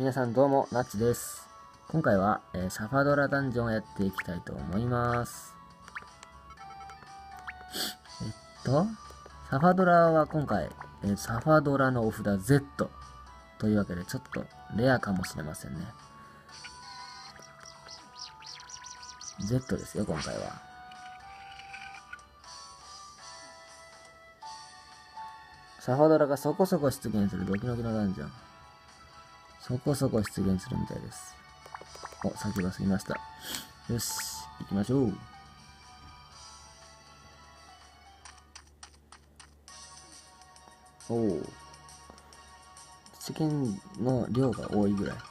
皆さんどうも、ナッチです。今回は、えーサファドラダンジョンをやっていきたいと思います。えっと、サファドラは今回、えーサファドラのお札 Z というわけで、ちょっとレアかもしれませんね。Z ですよ、今回は。サファドラがそこそこ出現するドキドキのダンジョン。そこそこ出現するみたいです。お、先が過ぎました。よし、行きましょう。おお。世間の量が多いぐらい。よ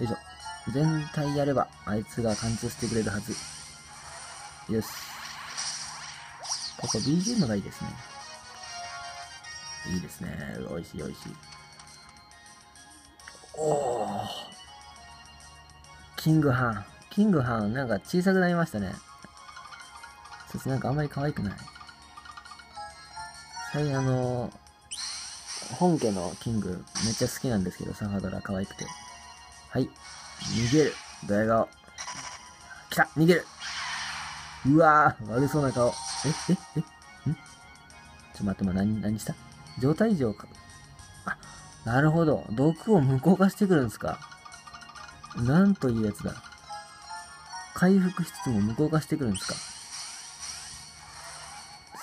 いしょ。全体やれば、あいつが貫通してくれるはず。よし。ここ BGM がいいですね。いいですね。美味しい美味しい。おお。キングハン。キングハン、なんか小さくなりましたね。そしてなんかあんまり可愛くない。最近あのー本家のキングめっちゃ好きなんですけど、サファドラ可愛くて。はい。逃げる。ドヤ顔。来た逃げるうわー悪そうな顔。えええん？ちょっと待って、ま何、何した？状態異常か。なるほど。毒を無効化してくるんですか。なんというやつだ。回復しつつも無効化してくるんですか。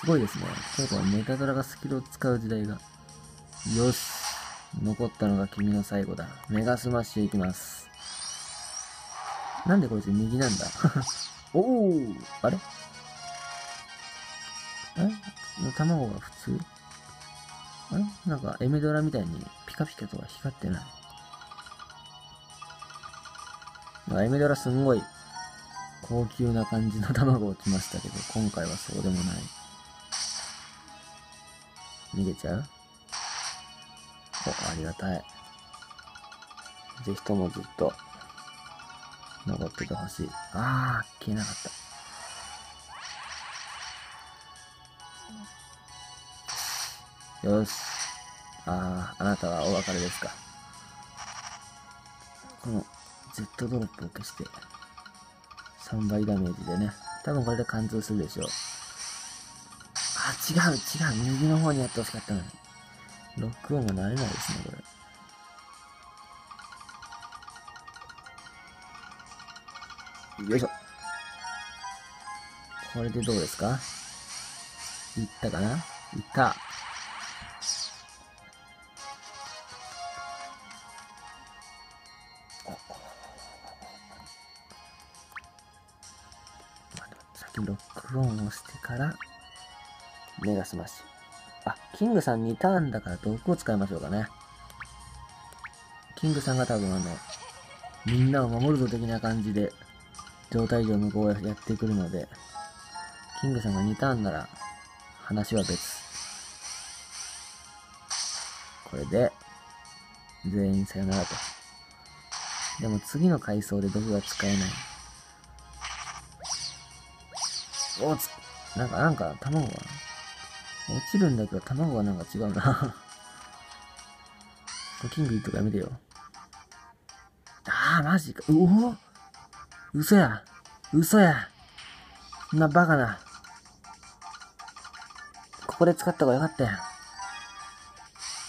すごいですね。ちょっとメタドラがスキルを使う時代が。よし。残ったのが君の最後だ。メガスマッシュいきます。なんでこいつ右なんだ おおあれ？え？卵が普通？え？なんかエメドラみたいにカピカとは光ってない。まあエメドラすんごい高級な感じの卵を落ちましたけど、今回はそうでもない。逃げちゃう？お、ありがたい。ぜひともずっと残っててほしい。あー、消えなかった。よし。あー、あなたはお別れですか。この Z ドロップを消して、3倍ダメージでね。多分これで貫通するでしょう。あ、違う、違う。右の方にやってほしかったのに。ロックオンが慣れないですね、これ。よいしょ。これでどうですか？いったかな？いった。ロックオンをしてから、メガスマッシュ。あ、キングさん2ターンだから毒を使いましょうかね。キングさんが多分あの、みんなを守るぞ的な感じで、状態異常無効をやってくるので、キングさんが2ターンなら、話は別。これで、全員さよならと。でも次の階層で毒が使えない。おつ、なんか、なんか、卵が、落ちるんだけど、卵がなんか違うな。これキングとかやめてよ。ああ、マジか。うお嘘や。嘘や。そんなバカな。ここで使った方がよかったやん。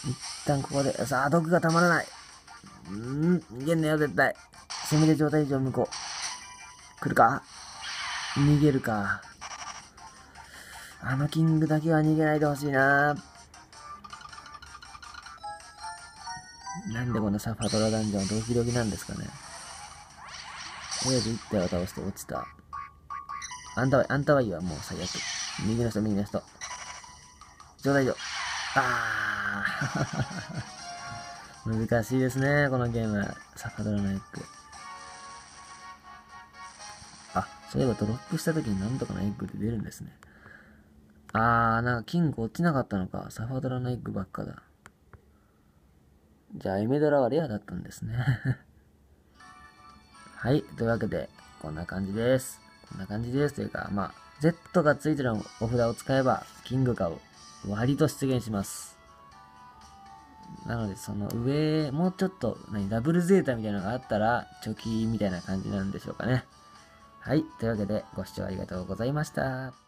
一旦ここで、さあ、毒がたまらない。うん、逃げんなよ、絶対。攻めで状態以上向こう。来るか？逃げるか？あのキングだけは逃げないでほしいななんでこのサファドラダンジョンはドキドキなんですかね。とりあえず一体を倒して落ちた。あんたは、あんたはいいわ、もう最悪。右の人、右の人。状態上。あー 難しいですね、このゲーム。サファドラのエッグ。あ、そういえばドロップした時になんとかのエッグって出るんですね。あー、なんかキング落ちなかったのか。サファドラのエッグばっかだ。じゃあ、エメドラはレアだったんですね。はい。というわけで、こんな感じです。こんな感じです。というか、まあ、Z がついてるお札を使えば、キングかを割と出現します。なので、その上、もうちょっと、何、ダブルゼータみたいなのがあったら、チョキみたいな感じなんでしょうかね。はい。というわけで、ご視聴ありがとうございました。